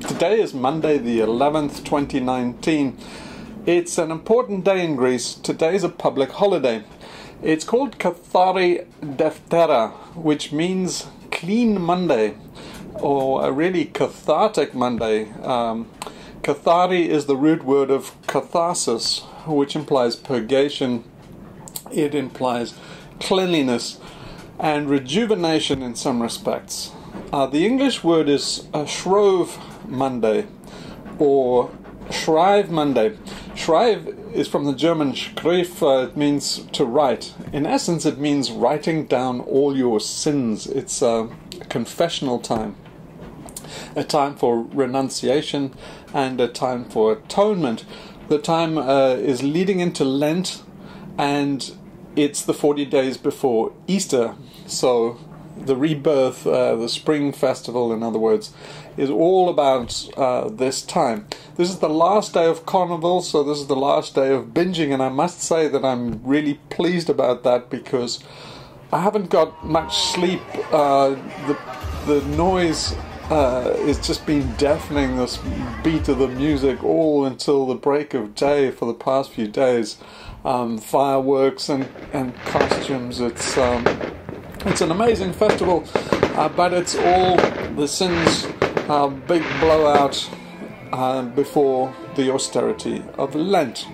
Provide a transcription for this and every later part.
Today is Monday, the 11th, 2019. It's an important day in Greece. Today is a public holiday. It's called Kathari Deftera, which means clean Monday, or a really cathartic Monday. Um, is the root word of catharsis, which implies purgation. It implies cleanliness and rejuvenation in some respects. Uh, the English word is a Shrove Monday or Shrive Monday. Shrive is from the German Schrift, uh, it means to write. In essence, it means writing down all your sins. It's a confessional time, a time for renunciation, and a time for atonement. The time uh, is leading into Lent, and it's the 40 days before Easter. So the rebirth, uh, the spring festival, in other words, is all about uh, this time. This is the last day of Carnival, so this is the last day of binging, and I must say that I'm really pleased about that because I haven't got much sleep. Uh, the the noise uh, is just been deafening. This beat of the music all until the break of day for the past few days. Um, fireworks and and costumes. It's um, it's an amazing festival, uh, but it's all the sins, uh, big blowout uh, before the austerity of Lent.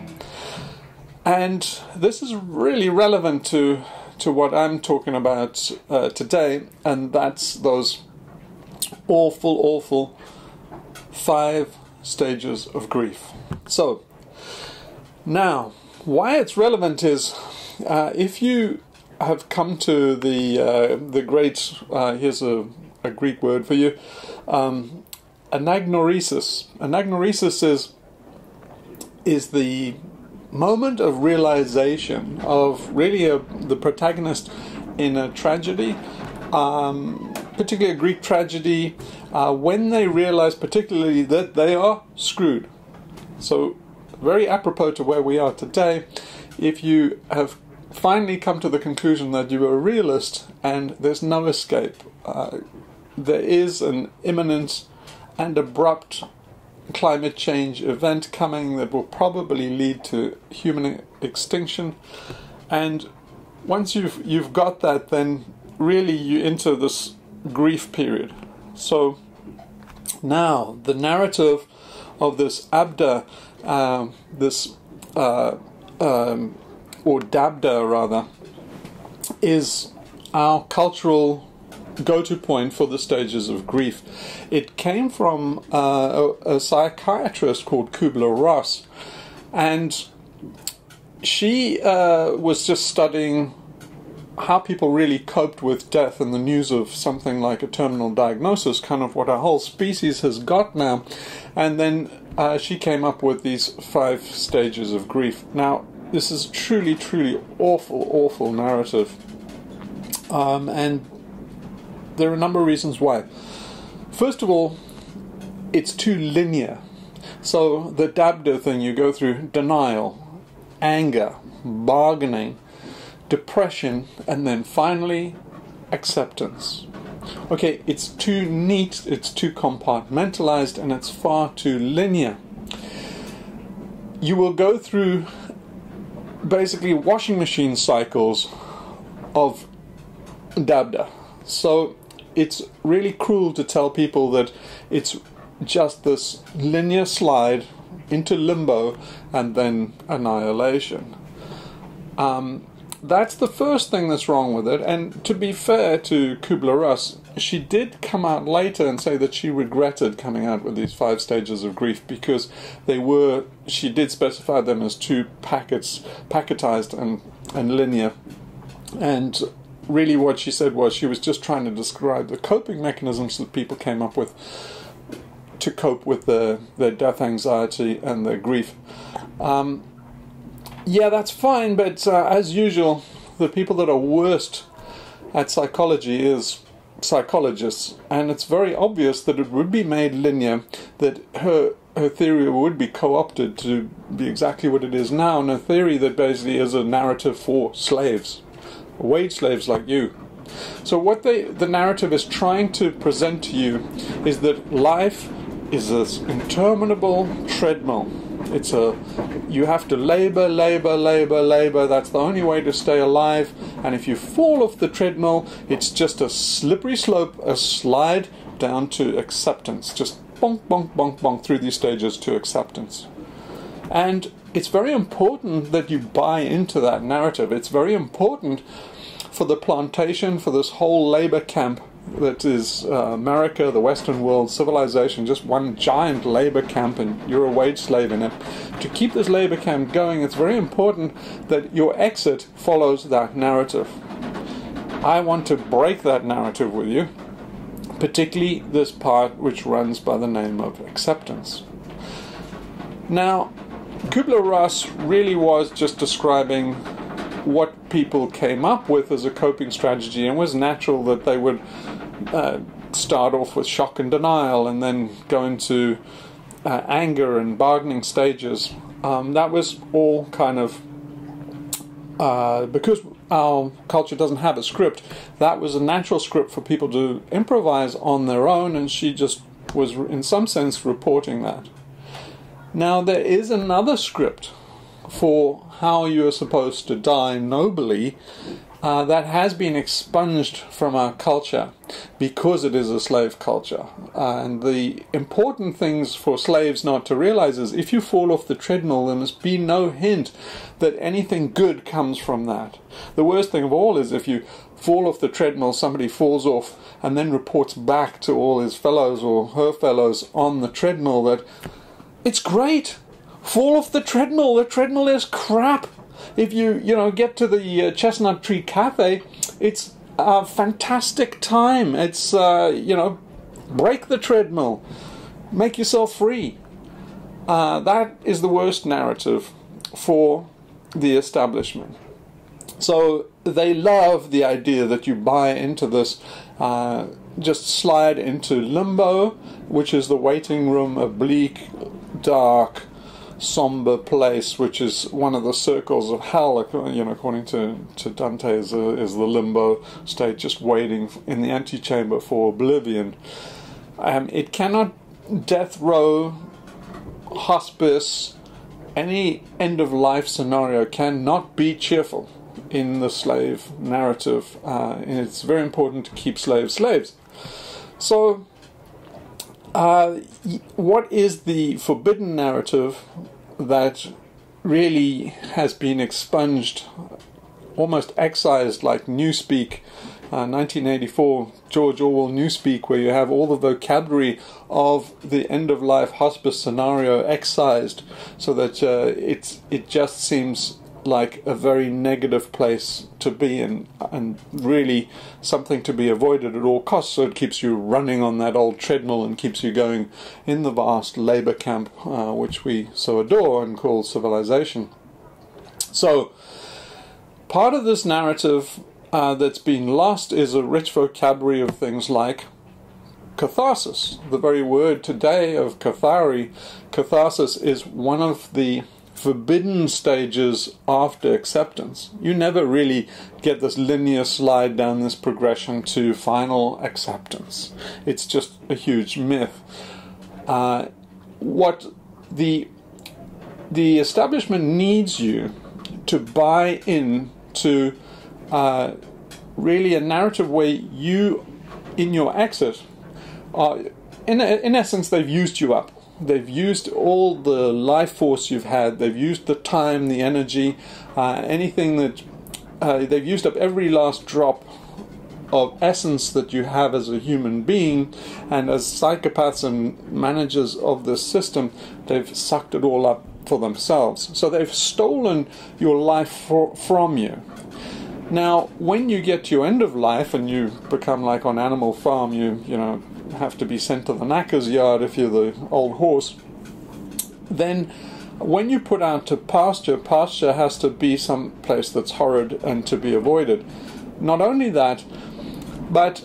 And this is really relevant to to what I'm talking about uh, today, and that's those awful, awful five stages of grief. So, now, why it's relevant is uh, if you have come to the uh, the great. Uh, here's a, a Greek word for you. Um, anagnorisis. Is is the moment of realization of really a, the protagonist in a tragedy, um, particularly a Greek tragedy, uh, when they realize particularly that they are screwed. So, very apropos to where we are today, if you have finally come to the conclusion that you are a realist and there's no escape. Uh, there is an imminent and abrupt climate change event coming that will probably lead to human extinction. And once you've you've got that, then really you enter this grief period. So now the narrative of this Abda, uh, this uh, um, or Dabda rather, is our cultural go to point for the stages of grief. It came from uh, a, a, psychiatrist called Kubler Ross, and she uh, was just studying how people really coped with death and the news of something like a terminal diagnosis, kind of what our whole species has got now. And then uh, she came up with these five stages of grief. Now, this is truly, truly awful, awful narrative. Um, and there are a number of reasons why. First of all, it's too linear. So the Dabda thing, you go through denial, anger, bargaining, depression, and then finally acceptance. Okay, it's too neat, it's too compartmentalized, and it's far too linear. You will go through basically washing machine cycles of Dabda. So it's really cruel to tell people that it's just this linear slide into limbo and then annihilation. Um, that's the first thing that's wrong with it. And to be fair to Kubler Ross, she did come out later and say that she regretted coming out with these five stages of grief because they were, she did specify them as two packets, packetized and, and linear. And really, what she said was she was just trying to describe the coping mechanisms that people came up with to cope with their, their death anxiety and their grief. Um, yeah, that's fine, but uh, as usual, the people that are worst at psychology is psychologists, and it's very obvious that it would be made linear, that her her theory would be co-opted to be exactly what it is now, and a theory that basically is a narrative for slaves, wage slaves like you. So what they the narrative is trying to present to you is that life is this interminable treadmill. It's a you have to labor, labor, labor, labor. That's the only way to stay alive. And if you fall off the treadmill, it's just a slippery slope, a slide down to acceptance. Just bonk, bonk, bonk, bonk through these stages to acceptance. And it's very important that you buy into that narrative. It's very important for the plantation, for this whole labor camp that is uh, America, the Western world, civilization, just one giant labor camp, and you're a wage slave in it. To keep this labor camp going, it's very important that your exit follows that narrative. I want to break that narrative with you, particularly this part which runs by the name of acceptance. Now, Kubler Ross really was just describing what people came up with as a coping strategy, and was natural that they would uh, start off with shock and denial and then go into uh, anger and bargaining stages. Um, that was all kind of uh, because our culture doesn't have a script. That was a natural script for people to improvise on their own, and she just was, in some sense, reporting that. Now, there is another script for how you are supposed to die nobly uh, that has been expunged from our culture because it is a slave culture. Uh, and the important things for slaves not to realize is if you fall off the treadmill, there must be no hint that anything good comes from that. The worst thing of all is if you fall off the treadmill, somebody falls off and then reports back to all his fellows or her fellows on the treadmill that it's great. Fall off the treadmill. The treadmill is crap if you you know get to the uh, Chestnut Tree Cafe, it's a fantastic time. It's uh, you know break the treadmill, make yourself free. Uh, that is the worst narrative for the establishment. So they love the idea that you buy into this, uh, just slide into limbo, which is the waiting room of bleak, dark, somber place, which is one of the circles of hell, you know, according to, to Dante, is, a, is the limbo state, just waiting in the antechamber for oblivion. Um, it cannot death row, hospice, any end of life scenario cannot be cheerful in the slave narrative. Uh, and it's very important to keep slaves slaves. So, uh, what is the forbidden narrative that really has been expunged, almost excised, like Newspeak, uh, 1984, George Orwell Newspeak, where you have all the vocabulary of the end of life hospice scenario excised, so that uh, it just seems like a very negative place to be in and really something to be avoided at all costs. So it keeps you running on that old treadmill and keeps you going in the vast labor camp uh, which we so adore and call civilization. So part of this narrative uh, that's been lost is a rich vocabulary of things like catharsis. The very word today of cathari catharsis is one of the forbidden stages after acceptance. You never really get this linear slide down this progression to final acceptance. It's just a huge myth. Uh, what the the establishment needs you to buy in to uh, really a narrative where you, in your exit, are in, in essence, they've used you up they've used all the life force you've had. They've used the time, the energy, uh, anything that uh, they've used up every last drop of essence that you have as a human being. And as psychopaths and managers of this system, they've sucked it all up for themselves. So they've stolen your life for, from you. Now, when you get to your end of life and you become like on Animal Farm, you you know have to be sent to the knacker's yard if you're the old horse, then when you put out to pasture, pasture has to be some place that's horrid and to be avoided. Not only that, but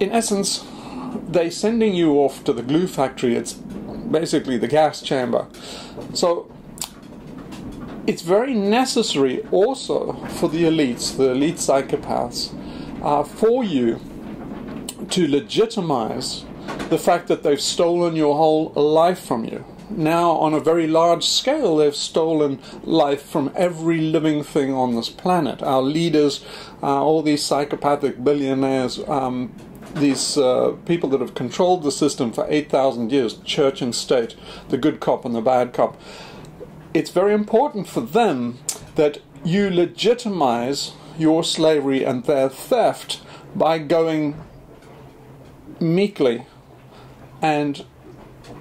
in essence, they're sending you off to the glue factory. It's basically the gas chamber. So it's very necessary also for the elites, the elite psychopaths, uh, for you to legitimize the fact that they've stolen your whole life from you. Now, on a very large scale, they've stolen life from every living thing on this planet. Our leaders, uh, all these psychopathic billionaires, um, these uh, people that have controlled the system for 8,000 years, church and state, the good cop and the bad cop, it's very important for them that you legitimize your slavery and their theft by going meekly and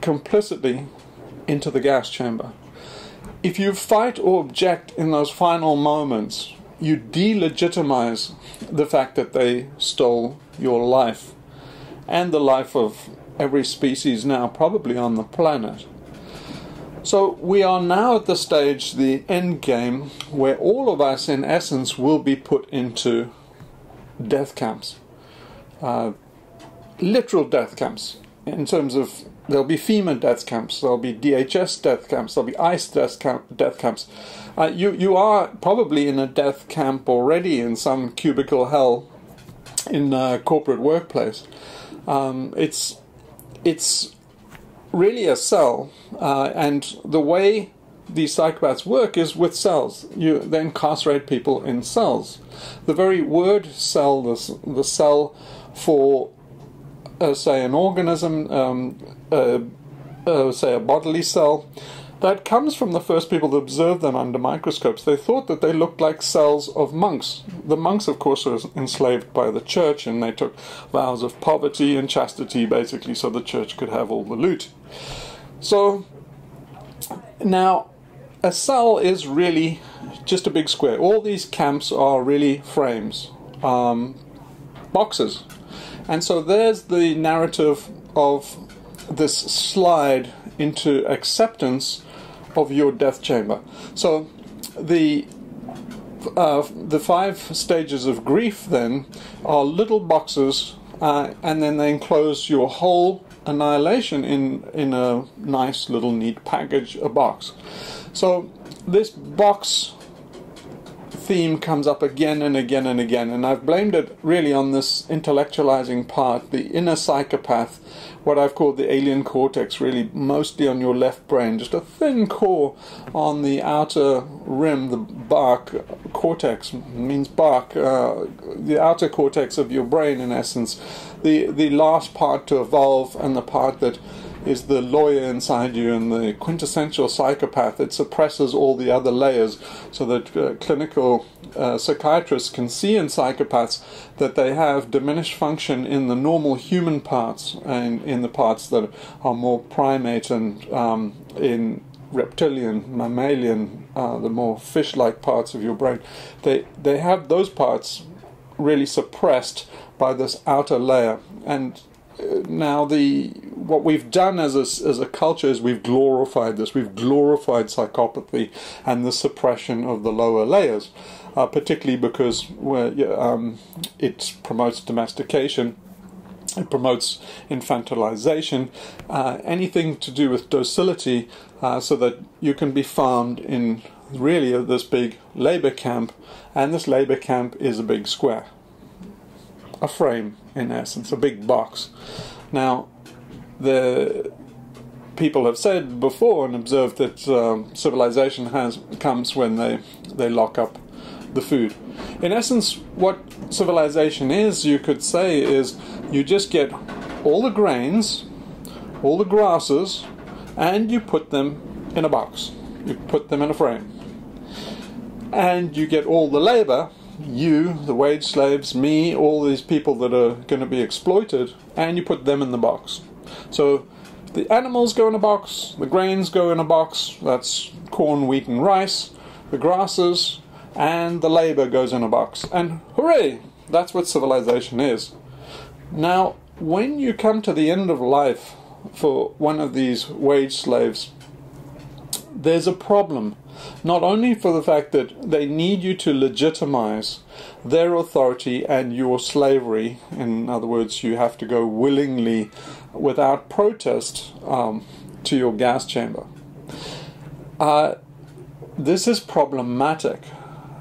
complicitly into the gas chamber. If you fight or object in those final moments, you delegitimize the fact that they stole your life and the life of every species now, probably on the planet. So we are now at the stage, the end game, where all of us, in essence, will be put into death camps, uh, literal death camps, in terms of there'll be FEMA death camps, there'll be DHS death camps, there'll be ICE death, camp, death camps. Uh, you you are probably in a death camp already in some cubicle hell in a corporate workplace. Um, it's it's really a cell, uh, and the way these psychopaths work is with cells. You then incarcerate people in cells. The very word cell, the, the cell for, uh, say, an organism, um, uh, uh, say a bodily cell, that comes from the first people that observed them under microscopes. They thought that they looked like cells of monks. The monks, of course, were enslaved by the church and they took vows of poverty and chastity, basically, so the church could have all the loot. So, now, a cell is really just a big square. All these camps are really frames, um, boxes. And so there's the narrative of this slide into acceptance of your death chamber. So the uh, the five stages of grief then are little boxes, uh, and then they enclose your whole annihilation in in a nice little neat package, a box. So this box theme comes up again and again and again, and I've blamed it really on this intellectualizing part, the inner psychopath what I've called the alien cortex, really mostly on your left brain, just a thin core on the outer rim, the bark cortex means bark, uh, the outer cortex of your brain, in essence, the the last part to evolve and the part that is the lawyer inside you and the quintessential psychopath. It suppresses all the other layers so that uh, clinical uh, psychiatrists can see in psychopaths that they have diminished function in the normal human parts and in the parts that are more primate and um, in reptilian, mammalian, uh, the more fish-like parts of your brain. They they have those parts really suppressed by this outer layer and now the what we've done as a, as a culture is we've glorified this. We've glorified psychopathy and the suppression of the lower layers, uh, particularly because um, it promotes domestication. It promotes infantilization, uh, anything to do with docility, uh, so that you can be found in really this big labor camp, and this labor camp is a big square a frame in essence, a big box. Now, the people have said before and observed that um, civilization has comes when they they lock up the food. In essence, what civilization is, you could say, is you just get all the grains, all the grasses, and you put them in a box. You put them in a frame. And you get all the labor you, the wage slaves, me, all these people that are going to be exploited, and you put them in the box. So the animals go in a box, the grains go in a box, that's corn, wheat, and rice, the grasses, and the labor goes in a box. And hooray! That's what civilization is. Now, when you come to the end of life for one of these wage slaves, there's a problem not only for the fact that they need you to legitimize their authority and your slavery, in other words, you have to go willingly without protest um, to your gas chamber. Uh, this is problematic,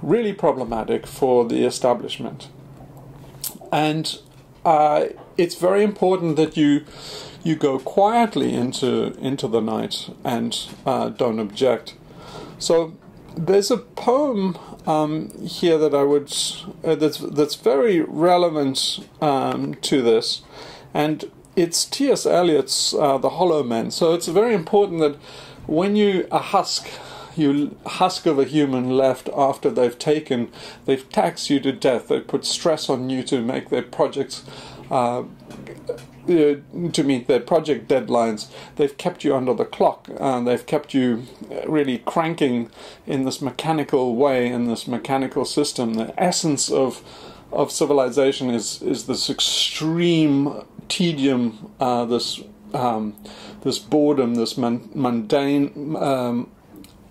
really problematic for the establishment. And uh, it's very important that you you go quietly into into the night and uh, don't object. So there's a poem um, here that I would uh, that's that's very relevant um, to this, and it's T.S. Eliot's uh, The Hollow Men. So it's very important that when you a husk you husk of a human left after they've taken, they've taxed you to death, they put stress on you to make their projects. Uh, uh, to meet their project deadlines, they've kept you under the clock and they've kept you really cranking in this mechanical way, in this mechanical system. The essence of of civilization is is this extreme tedium, uh, this um, this boredom, this mundane um,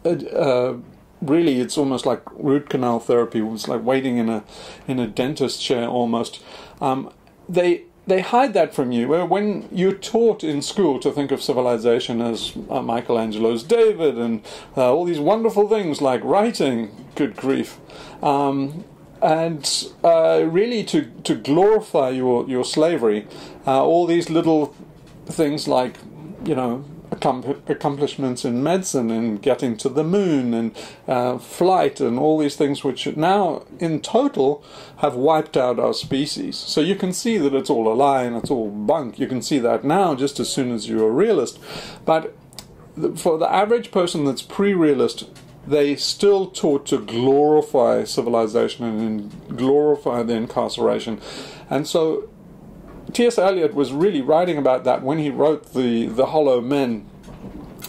uh, really it's almost like root canal therapy. It's like waiting in a in a dentist chair almost. Um, they they hide that from you. When you're taught in school to think of civilization as uh, Michelangelo's David and uh, all these wonderful things like writing, good grief, um, and uh, really to, to glorify your, your slavery, uh, all these little things like, you know, accomplishments in medicine and getting to the moon and uh, flight and all these things which now in total have wiped out our species. So you can see that it's all a lie and it's all bunk. You can see that now just as soon as you're a realist. But for the average person that's pre-realist, they still taught to glorify civilization and glorify the incarceration. And so T.S. Eliot was really writing about that when he wrote the the Hollow Men.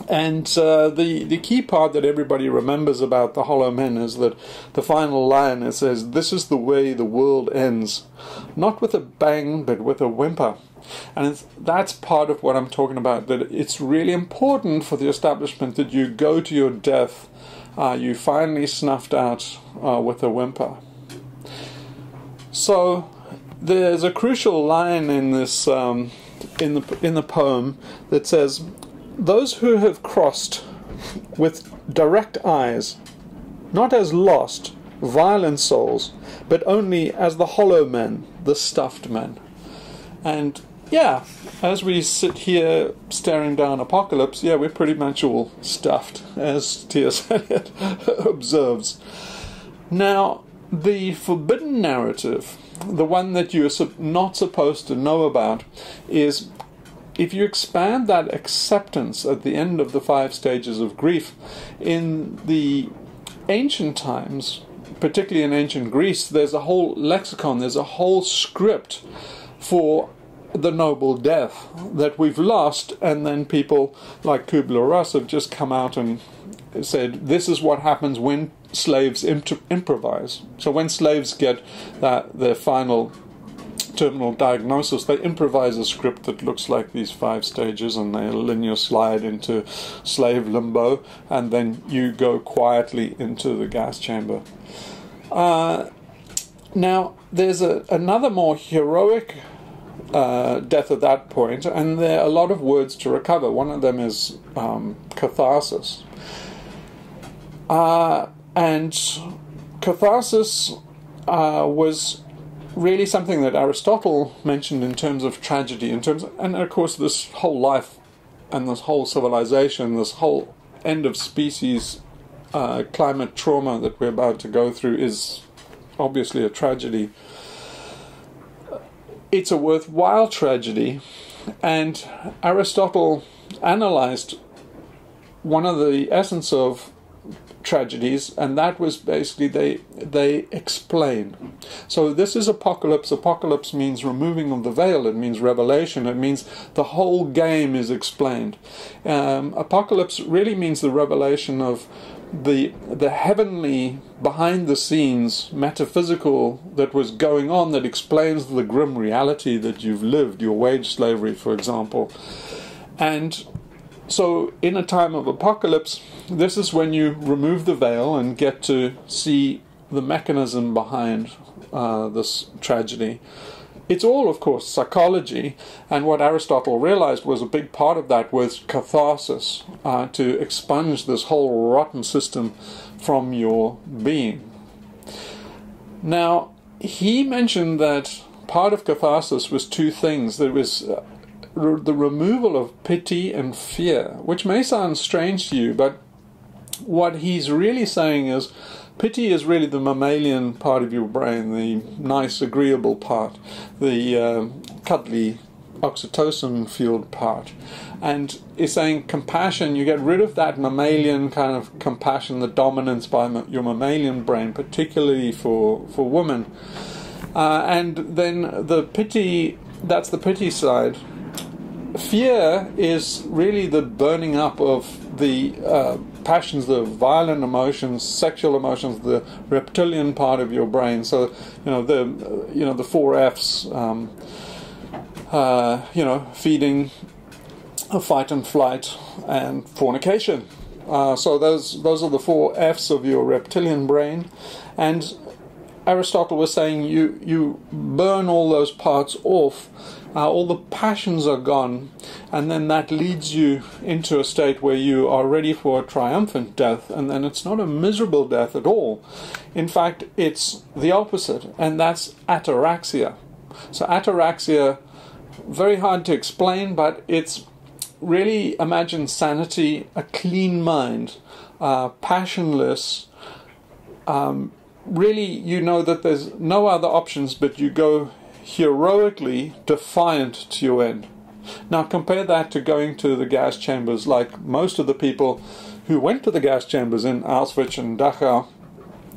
And uh, the the key part that everybody remembers about the Hollow Men is that the final line it says, "This is the way the world ends, not with a bang, but with a whimper." And that's part of what I'm talking about. That it's really important for the establishment that you go to your death, uh, you finally snuffed out uh, with a whimper. So there's a crucial line in this um, in the in the poem that says, "Those who have crossed with direct eyes, not as lost, violent souls, but only as the hollow men, the stuffed men." And yeah, as we sit here staring down apocalypse, yeah, we're pretty much all stuffed, as T.S. Eliot observes. Now, the forbidden narrative, the one that you're not supposed to know about, is if you expand that acceptance at the end of the five stages of grief, in the ancient times, particularly in ancient Greece, there's a whole lexicon, there's a whole script for the noble death that we've lost, and then people like Kubler Ross have just come out and said this is what happens when slaves imp- improvise. So when slaves get that their final terminal diagnosis, they improvise a script that looks like these five stages, and they linear slide into slave limbo, and then you go quietly into the gas chamber. Uh, now, there's a, another more heroic uh, death at that point, and there are a lot of words to recover. One of them is um, catharsis. Uh, and catharsis uh, was really something that Aristotle mentioned in terms of tragedy, in terms, of, and of course, this whole life and this whole civilization, this whole end of species uh, climate trauma that we're about to go through is obviously a tragedy. It's a worthwhile tragedy, and Aristotle analyzed one of the essence of tragedies, and that was basically they they explain. So this is apocalypse. Apocalypse means removing of the veil. It means revelation. It means the whole game is explained. Um, apocalypse really means the revelation of the the heavenly behind the scenes metaphysical that was going on that explains the grim reality that you've lived your wage slavery for example and so, in a time of apocalypse, this is when you remove the veil and get to see the mechanism behind uh, this tragedy. It's all, of course, psychology, and what Aristotle realized was a big part of that was catharsis, uh, to expunge this whole rotten system from your being. Now, he mentioned that part of catharsis was two things. There was uh, the removal of pity and fear, which may sound strange to you, but what he's really saying is pity is really the mammalian part of your brain, the nice, agreeable part, the uh, cuddly, oxytocin fueled part. And he's saying compassion, you get rid of that mammalian kind of compassion, the dominance by your mammalian brain, particularly for, for women. Uh, and then the pity, that's the pity side. Fear is really the burning up of the uh, passions, the violent emotions, sexual emotions, the reptilian part of your brain. So, you know the you know the four Fs. Um, uh, you know, feeding, fight and flight, and fornication. Uh, so those those are the four Fs of your reptilian brain, and Aristotle was saying you you burn all those parts off, uh, all the passions are gone, and then that leads you into a state where you are ready for a triumphant death, and then it's not a miserable death at all. In fact, it's the opposite, and that's ataraxia. So ataraxia, very hard to explain, but it's really imagine sanity, a clean mind, uh, passionless. Um, really, you know that there's no other options, but you go heroically defiant to your end. Now, compare that to going to the gas chambers, like most of the people who went to the gas chambers in Auschwitz and Dachau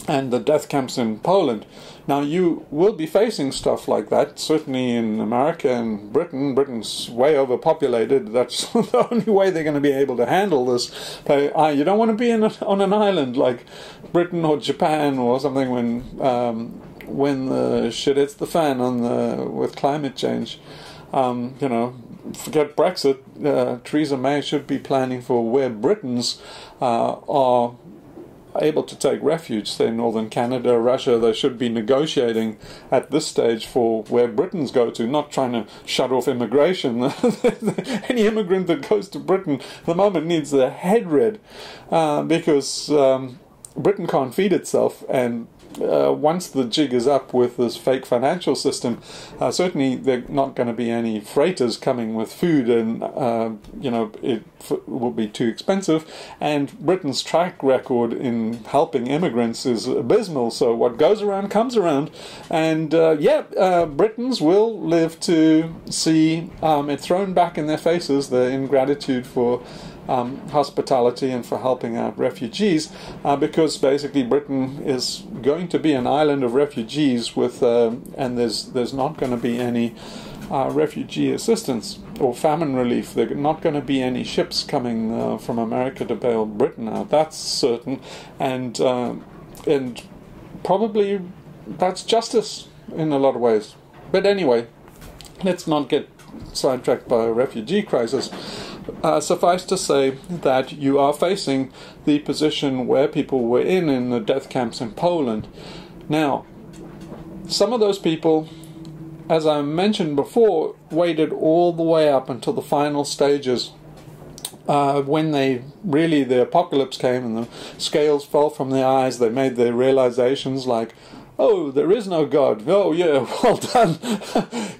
and the death camps in Poland. Now, you will be facing stuff like that, certainly in America and Britain. Britain's way overpopulated. That's the only way they're going to be able to handle this. Uh, you don't want to be a, on an island like Britain or Japan or something when um, when the shit hits the fan on the with climate change. Um, you know, forget Brexit. Uh, Theresa May should be planning for where Britons uh, are able to take refuge, say northern Canada, Russia, they should be negotiating at this stage for where Britons go to, not trying to shut off immigration. Any immigrant that goes to Britain at the moment needs their head read uh, because um, Britain can't feed itself and uh, once the jig is up with this fake financial system, uh, certainly there are not going to be any freighters coming with food, and uh, you know it f- will be too expensive. And Britain's track record in helping immigrants is abysmal. So what goes around comes around, and uh, yeah, uh, Britons will live to see um, it thrown back in their faces their ingratitude for um, hospitality and for helping out refugees, uh, because basically Britain is going to be an island of refugees with, uh, and there's there's not going to be any uh, refugee assistance or famine relief. There are not going to be any ships coming uh, from America to bail Britain out. That's certain, and uh, and probably that's justice in a lot of ways. But anyway, let's not get sidetracked by a refugee crisis. Uh, suffice to say that you are facing the position where people were in in the death camps in Poland. Now, some of those people, as I mentioned before, waited all the way up until the final stages uh, when they really the apocalypse came and the scales fell from their eyes, they made their realizations like, oh, there is no God. Oh, yeah, well done.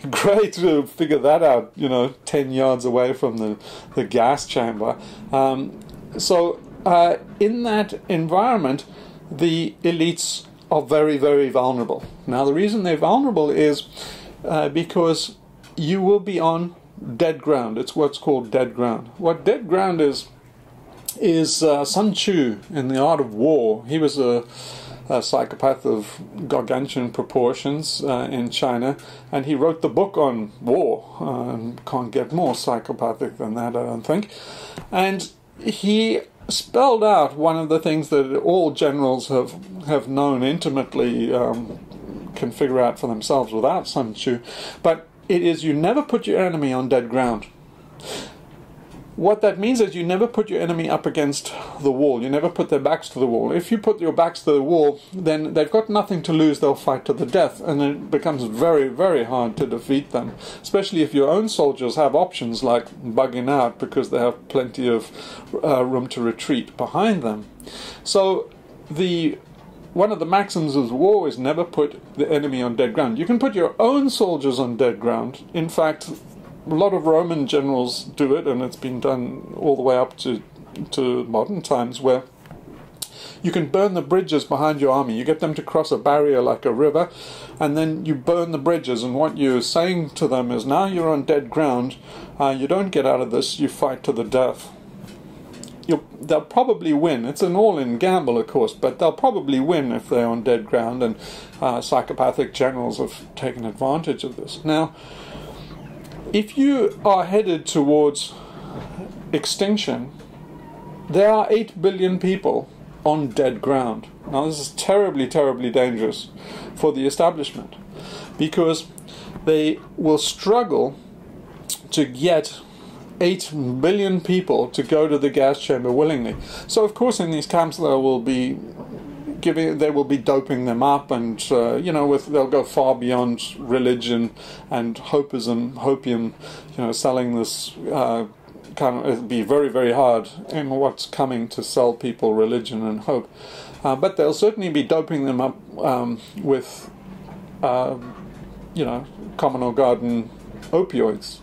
Great to figure that out, you know, 10 yards away from the, the gas chamber. Um, so, uh, in that environment, the elites are very, very vulnerable. Now, the reason they're vulnerable is uh, because you will be on dead ground. It's what's called dead ground. What dead ground is, is uh, Sun Tzu in the art of war. He was a a psychopath of gargantuan proportions uh, in China, and he wrote the book on war. Uh, can't get more psychopathic than that, I don't think. And he spelled out one of the things that all generals have have known intimately, um, can figure out for themselves without Sun Tzu. But it is you never put your enemy on dead ground what that means is you never put your enemy up against the wall. You never put their backs to the wall. If you put your backs to the wall, then they've got nothing to lose. They'll fight to the death, and it becomes very, very hard to defeat them. Especially if your own soldiers have options like bugging out because they have plenty of uh, room to retreat behind them. So the one of the maxims of war is never put the enemy on dead ground. You can put your own soldiers on dead ground. In fact, a lot of Roman generals do it, and it's been done all the way up to to modern times, where you can burn the bridges behind your army. You get them to cross a barrier like a river, and then you burn the bridges. And what you're saying to them is, now you're on dead ground. Uh, you don't get out of this. You fight to the death. You'll, they'll probably win. It's an all-in gamble, of course, but they'll probably win if they're on dead ground. And uh, psychopathic generals have taken advantage of this. Now, if you are headed towards extinction, there are 8 billion people on dead ground. Now, this is terribly, terribly dangerous for the establishment because they will struggle to get 8 billion people to go to the gas chamber willingly. So, of course, in these camps, there will be giving they will be doping them up and uh, you know with they'll go far beyond religion and hopism hopium you know selling this uh, kind of it'll be very very hard in what's coming to sell people religion and hope. Uh, but they'll certainly be doping them up um, with uh, you know common or garden opioids.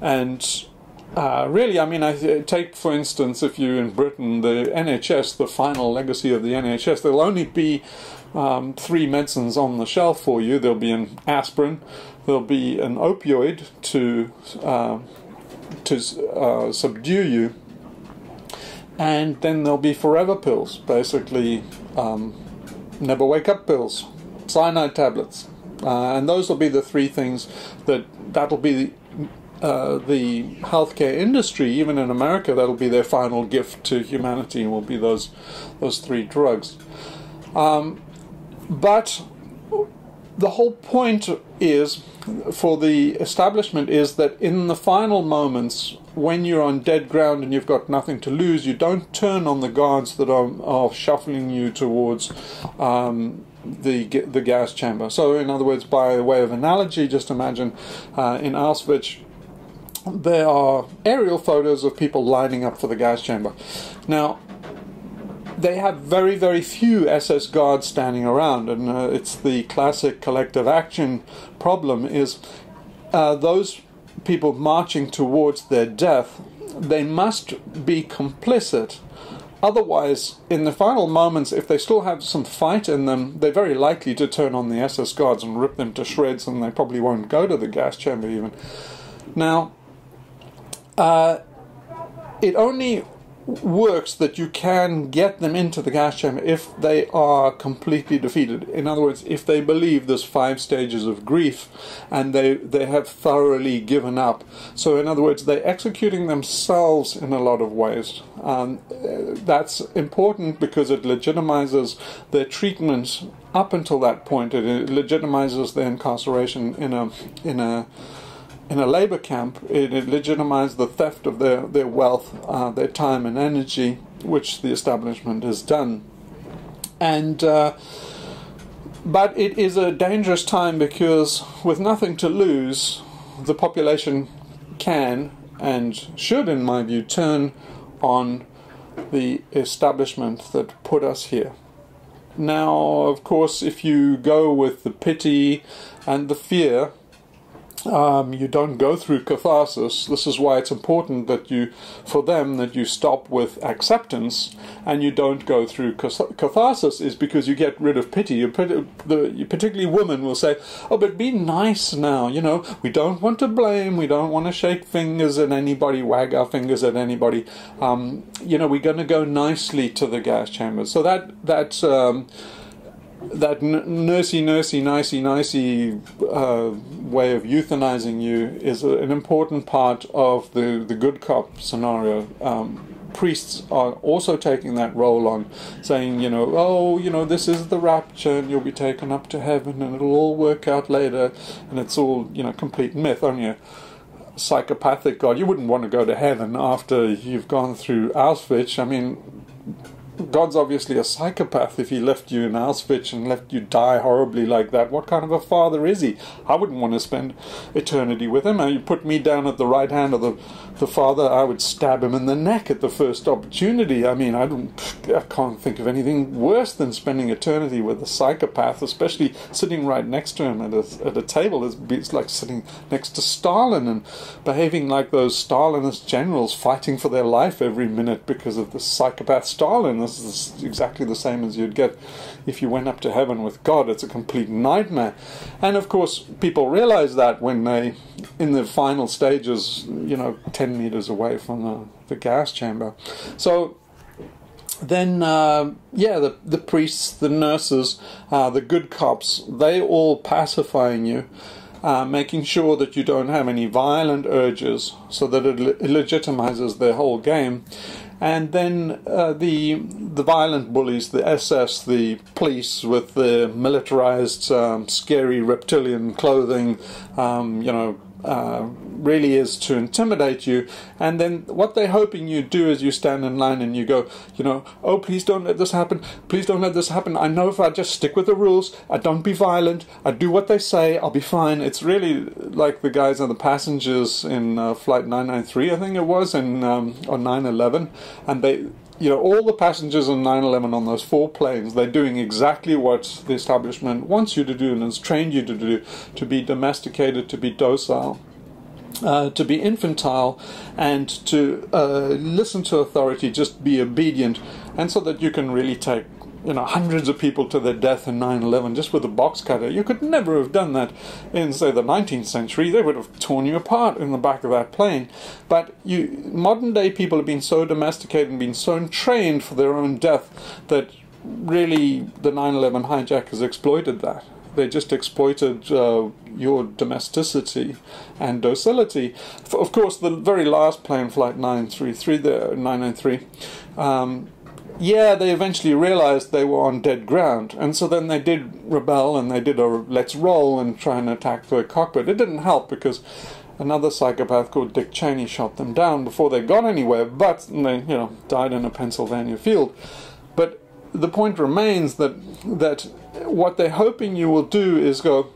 And uh, really, I mean, I take for instance, if you in Britain, the NHS, the final legacy of the NHS, there'll only be um, three medicines on the shelf for you. There'll be an aspirin, there'll be an opioid to uh, to uh, subdue you, and then there'll be forever pills, basically um, never wake up pills, cyanide tablets, uh, and those will be the three things that that'll be uh, the healthcare industry, even in America, that'll be their final gift to humanity. Will be those those three drugs. Um, but the whole point is for the establishment is that in the final moments when you're on dead ground and you've got nothing to lose you don't turn on the guards that are, are shuffling you towards um, the the gas chamber so in other words by way of analogy just imagine uh, in Auschwitz there are aerial photos of people lining up for the gas chamber. Now, they have very, very few SS guards standing around, and uh, it's the classic collective action problem. Is uh, those people marching towards their death? They must be complicit. Otherwise, in the final moments, if they still have some fight in them, they're very likely to turn on the SS guards and rip them to shreds, and they probably won't go to the gas chamber even. Now, uh, it only works that you can get them into the gas chamber if they are completely defeated. In other words, if they believe there's five stages of grief and they, they have thoroughly given up. So, in other words, they're executing themselves in a lot of ways. Um, that's important because it legitimizes their treatment up until that point. It legitimizes their incarceration in a in a in a labor camp, it, it legitimized the theft of their, their wealth, uh, their time and energy, which the establishment has done. And uh, but it is a dangerous time because with nothing to lose, the population can and should, in my view, turn on the establishment that put us here. Now, of course, if you go with the pity and the fear, um, you don't go through catharsis. This is why it's important that you, for them, that you stop with acceptance and you don't go through catharsis. Is because you get rid of pity. You, particularly women will say, "Oh, but be nice now." You know, we don't want to blame. We don't want to shake fingers at anybody, wag our fingers at anybody. Um, you know, we're going to go nicely to the gas chambers. So that that's. Um, that n- nursey, nursey, nicey, nicey uh, way of euthanizing you is a, an important part of the, the good cop scenario. Um, priests are also taking that role on, saying, you know, oh, you know, this is the rapture and you'll be taken up to heaven and it'll all work out later, and it's all, you know, complete myth. Only a psychopathic God. You wouldn't want to go to heaven after you've gone through Auschwitz. I mean, God's obviously a psychopath if he left you in Auschwitz and left you die horribly like that. What kind of a father is he? I wouldn't want to spend eternity with him. And you put me down at the right hand of the, the father, I would stab him in the neck at the first opportunity. I mean, I, don't, I can't think of anything worse than spending eternity with a psychopath, especially sitting right next to him at a, at a table. It's, it's like sitting next to Stalin and behaving like those Stalinist generals fighting for their life every minute because of the psychopath Stalin this is exactly the same as you'd get if you went up to heaven with God. It's a complete nightmare. And of course, people realize that when they, in the final stages, you know, 10 meters away from the, the gas chamber. So then, uh, yeah, the, the priests, the nurses, uh, the good cops, they all pacifying you. Uh, making sure that you don't have any violent urges so that it, it legitimizes their whole game and then uh, the the violent bullies, the SS, the police with the militarized, um, scary reptilian clothing, um, you know, uh, really is to intimidate you. And then what they're hoping you do is you stand in line and you go, you know, oh, please don't let this happen. Please don't let this happen. I know if I just stick with the rules, I don't be violent, I do what they say, I'll be fine. It's really like the guys and the passengers in uh, Flight 993, I think it was, in, um, on 9 11. And they, you know, all the passengers on 9/11 on those four planes, they're doing exactly what the establishment wants you to do and has trained you to do: to be domesticated, to be docile. Uh, to be infantile and to uh, listen to authority, just be obedient, and so that you can really take you know, hundreds of people to their death in 9-11 just with a box cutter. You could never have done that in, say, the 19th century. They would have torn you apart in the back of that plane. But you, modern day people have been so domesticated and been so trained for their own death that really the 9-11 hijackers exploited that. They just exploited uh, your domesticity and docility. Of course, the very last plane, Flight 933, the 993, um, yeah, they eventually realized they were on dead ground, and so then they did rebel and they did a let's roll and try and attack the cockpit. It didn't help because another psychopath called Dick Cheney shot them down before they got anywhere, but they, you know, died in a Pennsylvania field. But the point remains that that what they're hoping you will do is go.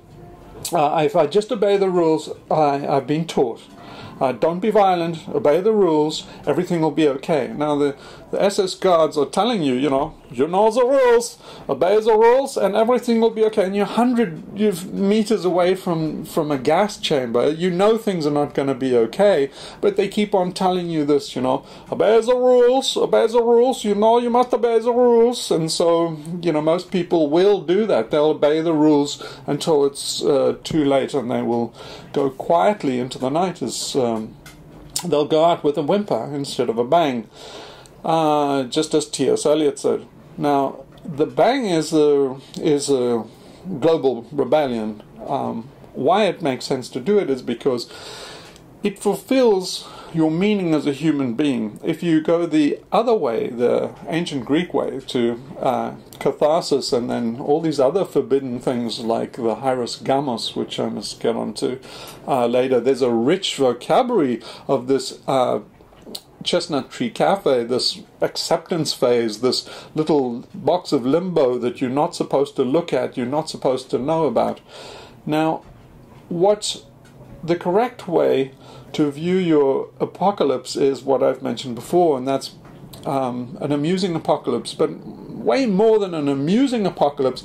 Uh, if I just obey the rules I, I've been taught, uh, don't be violent, obey the rules, everything will be okay. Now, the, the SS guards are telling you, you know, you know the rules, obey the rules, and everything will be okay. And you're 100 meters away from, from a gas chamber. You know things are not going to be okay, but they keep on telling you this, you know, obey the rules, obey the rules, you know you must obey the rules. And so, you know, most people will do that. They'll obey the rules until it's uh, too late and they will go quietly into the night as um, they'll go out with a whimper instead of a bang, uh, just as T.S. Eliot said. Now, the bang is a is a global rebellion. Um, why it makes sense to do it is because it fulfills your meaning as a human being. If you go the other way, the ancient Greek way, to uh, catharsis and then all these other forbidden things like the hieros gamos, which I must get onto uh, later, there's a rich vocabulary of this. Uh, Chestnut Tree Cafe, this acceptance phase, this little box of limbo that you're not supposed to look at, you're not supposed to know about. Now, what's the correct way to view your apocalypse is what I've mentioned before, and that's um, an amusing apocalypse, but way more than an amusing apocalypse,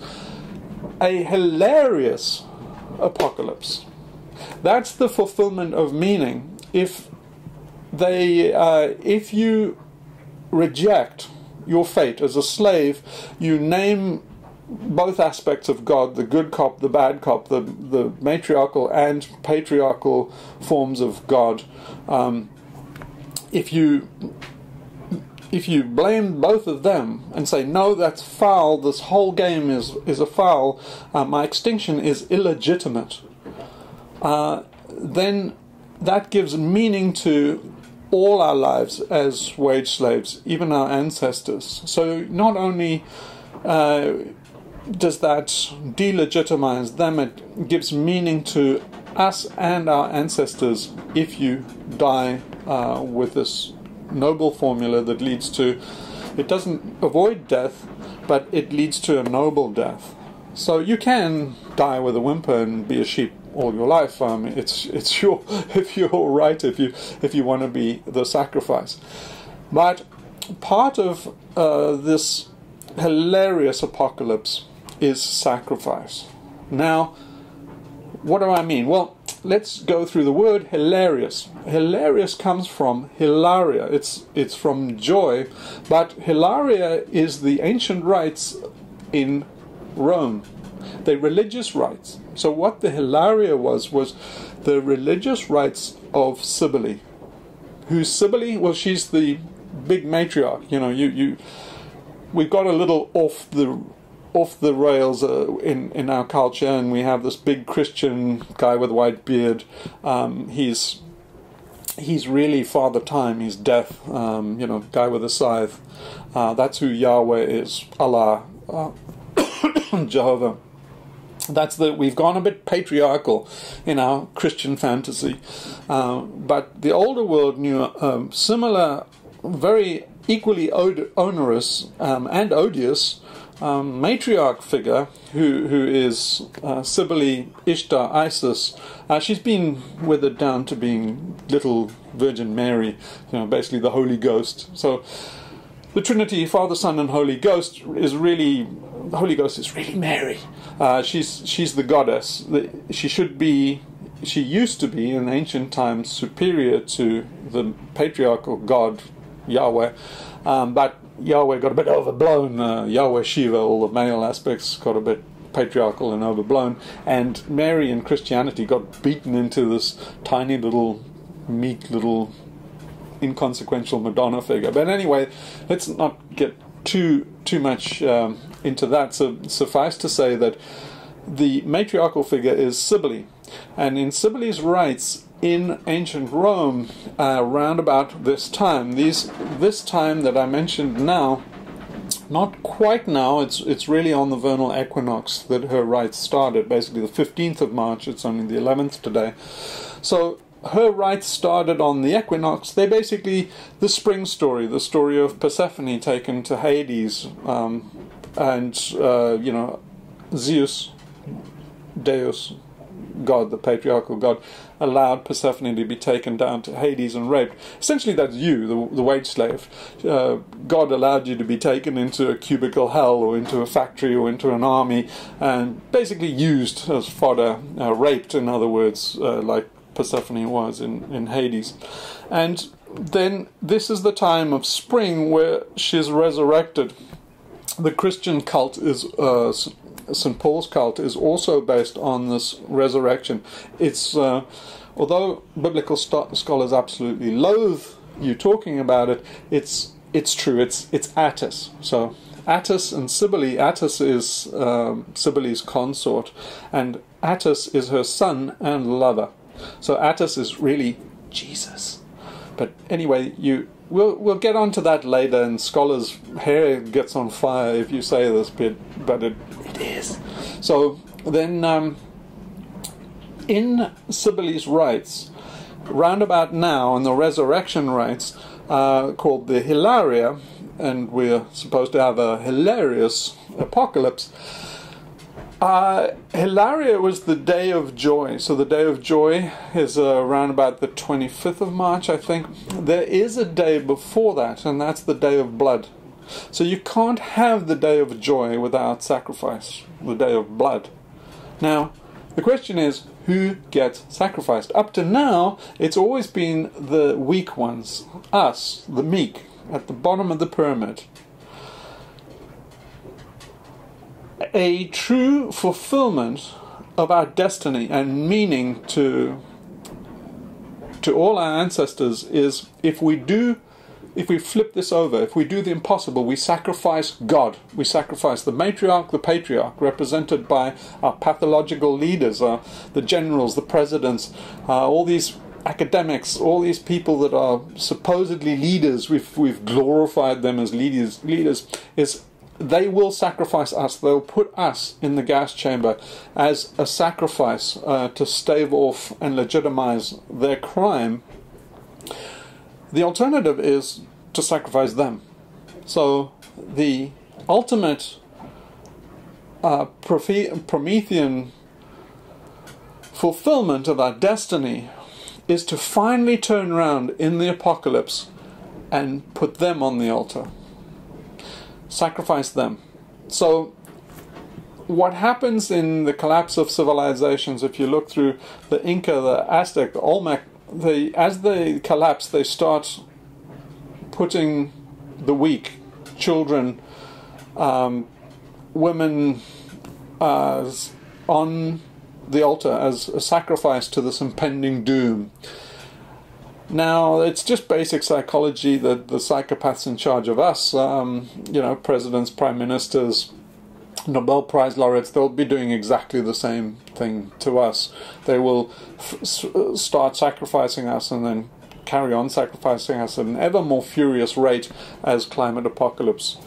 a hilarious apocalypse. That's the fulfillment of meaning. If they, uh, if you reject your fate as a slave, you name both aspects of God, the good cop, the bad cop, the, the matriarchal and patriarchal forms of God. Um, if you if you blame both of them and say no, that's foul. This whole game is is a foul. Uh, my extinction is illegitimate. Uh, then that gives meaning to all our lives as wage slaves, even our ancestors. So not only uh, does that delegitimize them? It gives meaning to us and our ancestors if you die uh, with this noble formula that leads to It doesn't avoid death, but it leads to a noble death. So you can die with a whimper and be a sheep all your life. Um, it's it's your if you're right if you if you want to be the sacrifice. But part of uh, this hilarious apocalypse is sacrifice. Now, what do I mean? Well, let's go through the word hilarious. Hilarious comes from hilaria. It's it's from joy, but hilaria is the ancient rites in Rome. The religious rites. So what the hilaria was was the religious rites of Cybele. Who's Cybele? Well, she's the big matriarch. You know, you you we've got a little off the off the rails uh, in in our culture, and we have this big Christian guy with a white beard. Um, he's he's really Father Time. He's death. Um, you know, guy with a scythe. Uh, that's who Yahweh is. Allah, uh, Jehovah. That's the we've gone a bit patriarchal in our Christian fantasy, uh, but the older world knew um, similar, very equally onerous um, and odious um, matriarch figure who who is uh, Cybele Ishtar Isis. Uh, she's been withered down to being little Virgin Mary, you know, basically the Holy Ghost. So the Trinity, Father, Son, and Holy Ghost is really the Holy Ghost is really Mary. Uh, she's she's the goddess. She should be. She used to be in ancient times superior to the patriarchal God Yahweh, um, but Yahweh got a bit overblown. Uh, Yahweh Shiva, all the male aspects got a bit patriarchal and overblown, and Mary in Christianity got beaten into this tiny little, meek little, inconsequential Madonna figure. But anyway, let's not get too too much um, into that. So suffice to say that the matriarchal figure is Cybele, and in Cybele's rites, in ancient Rome uh, around about this time. These this time that I mentioned now, not quite now. It's it's really on the vernal equinox that her rites started. Basically, the fifteenth of March. It's only the eleventh today. So her rites started on the equinox. They basically the spring story, the story of Persephone taken to Hades, um, and uh, you know Zeus, Deus, God, the patriarchal God, allowed Persephone to be taken down to Hades and raped. Essentially, that's you, the, the wage slave. Uh, God allowed you to be taken into a cubicle hell or into a factory or into an army and basically used as fodder, uh, raped, in other words, uh, like Persephone was in, in Hades. And then this is the time of spring where she's resurrected. The Christian cult is uh, St. Paul's cult is also based on this resurrection. It's uh, although biblical st- scholars absolutely loathe you talking about it, it's it's true. It's it's Attis. So Attis and Cybele. Attis is um, Cybele's consort, and Attis is her son and lover. So Attis is really Jesus. But anyway, you we'll we'll get onto that later, and scholars' hair gets on fire if you say this bit, but it, it is. So then, um, in Cybele's rites, round about now, in the resurrection rites, uh, called the Hilaria, and we're supposed to have a hilarious apocalypse. Uh, Hilaria was the day of joy. So the day of joy is uh, around about the 25th of March, I think. There is a day before that, and that's the day of blood. So you can't have the day of joy without sacrifice, the day of blood. Now, the question is who gets sacrificed? Up to now, it's always been the weak ones, us, the meek, at the bottom of the pyramid. A true fulfillment of our destiny and meaning to to all our ancestors is if we do if we flip this over, if we do the impossible, we sacrifice God. We sacrifice the matriarch, the patriarch, represented by our pathological leaders, uh, the generals, the presidents, uh, all these academics, all these people that are supposedly leaders. We've we've glorified them as leaders. Leaders is they will sacrifice us. They'll put us in the gas chamber as a sacrifice uh, to stave off and legitimize their crime. The alternative is to sacrifice them. So the ultimate uh, Promethean fulfillment of our destiny is to finally turn around in the apocalypse and put them on the altar. Sacrifice them. So, what happens in the collapse of civilizations, if you look through the Inca, the Aztec, the Olmec, they, as they collapse, they start putting the weak, children, um, women, uh, on the altar as a sacrifice to this impending doom. Now, it's just basic psychology that the psychopaths in charge of us, um, you know, presidents, prime ministers, Nobel Prize laureates, they'll be doing exactly the same thing to us. They will start sacrificing us and then carry on sacrificing us at an ever more furious rate as climate apocalypse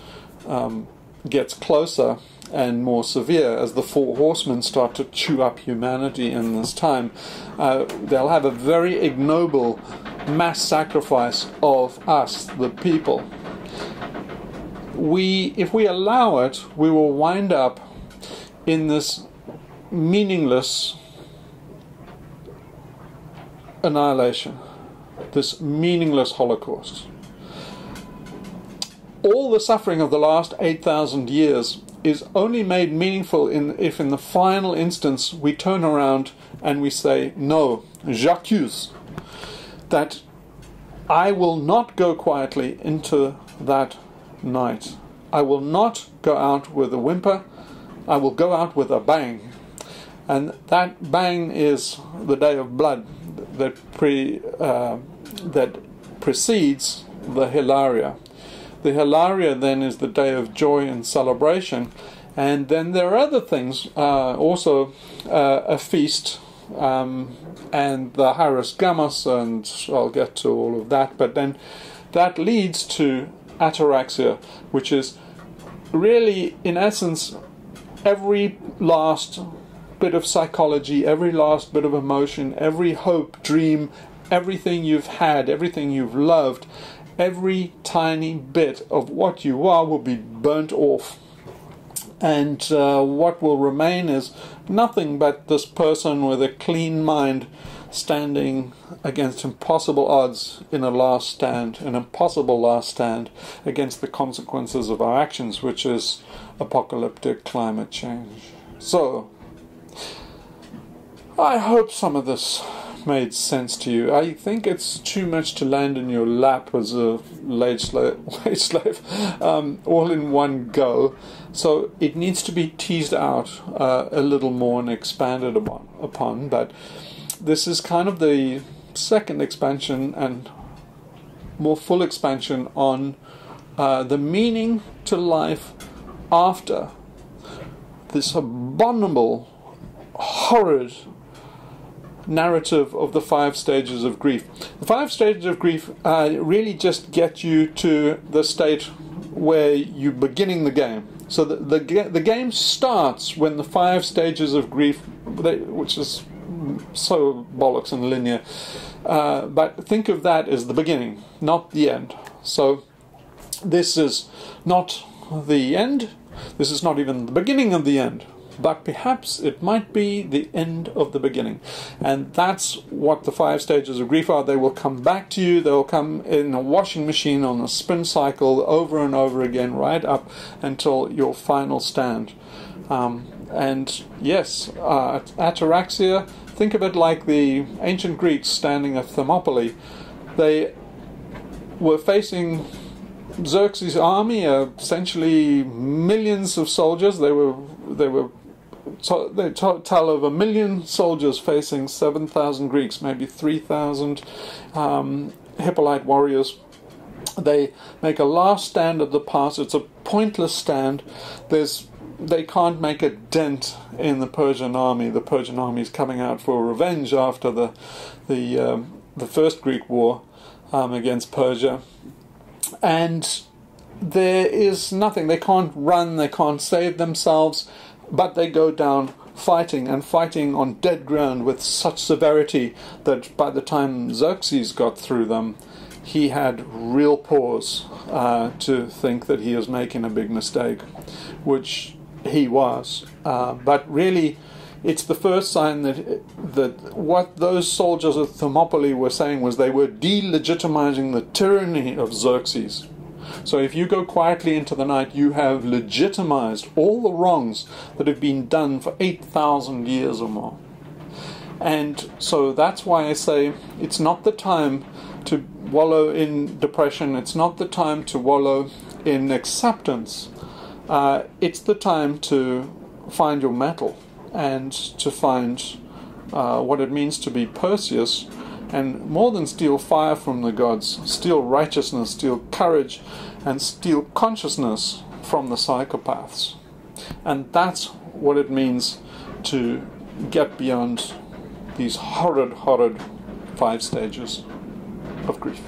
um, gets closer and more severe as the four horsemen start to chew up humanity in this time. Uh, they'll have a very ignoble mass sacrifice of us, the people. We, if we allow it, we will wind up in this meaningless annihilation, this meaningless Holocaust. All the suffering of the last 8,000 years is only made meaningful in, if in the final instance we turn around and we say, No, j'accuse, that I will not go quietly into that night. I will not go out with a whimper, I will go out with a bang. And that bang is the day of blood that, pre, uh, that precedes the Hilaria. The Hilaria then is the day of joy and celebration. And then there are other things, uh, also uh, a feast um, and the hieros gamos, and I'll get to all of that. But then that leads to ataraxia, which is really, in essence, every last bit of psychology, every last bit of emotion, every hope, dream, everything you've had, everything you've loved every tiny bit of what you are will be burnt off. And uh, what will remain is nothing but this person with a clean mind standing against impossible odds in a last stand, an impossible last stand against the consequences of our actions, which is apocalyptic climate change. So, I hope some of this made sense to you. I think it's too much to land in your lap as a wage slave, wage slave um, all in one go. So it needs to be teased out uh, a little more and expanded upon, upon. But this is kind of the second expansion and more full expansion on uh, the meaning to life after this abominable, horrid narrative of the five stages of grief. The five stages of grief uh, really just get you to the state where you're beginning the game. So the, the, the game starts when the five stages of grief, which is so bollocks and linear, uh, but think of that as the beginning, not the end. So this is not the end, this is not even the beginning of the end but perhaps it might be the end of the beginning. And that's what the five stages of grief are. They will come back to you, they'll come in a washing machine on a spin cycle over and over again, right up until your final stand. Um, and yes, uh, ataraxia, think of it like the ancient Greeks standing at Thermopylae. They were facing Xerxes' army, uh, essentially millions of soldiers. They were they were they tell of a million soldiers facing 7,000 Greeks, maybe 3,000 um, hoplite warriors. They make a last stand at the pass. It's a pointless stand. There's they can't make a dent in the Persian army. The Persian army is coming out for revenge after the the um, the first Greek war um, against Persia, and there is nothing. They can't run. They can't save themselves but they go down fighting and fighting on dead ground with such severity that by the time Xerxes got through them, he had real pause uh, to think that he was making a big mistake, which he was. Uh, but really, it's the first sign that that what those soldiers of Thermopylae were saying was they were delegitimizing the tyranny of Xerxes. So if you go quietly into the night, you have legitimized all the wrongs that have been done for 8,000 years or more. And so that's why I say it's not the time to wallow in depression, it's not the time to wallow in acceptance. Uh, it's the time to find your metal and to find uh, what it means to be Perseus and more than steal fire from the gods, steal righteousness, steal courage, and steal consciousness from the psychopaths. And that's what it means to get beyond these horrid, horrid five stages of grief.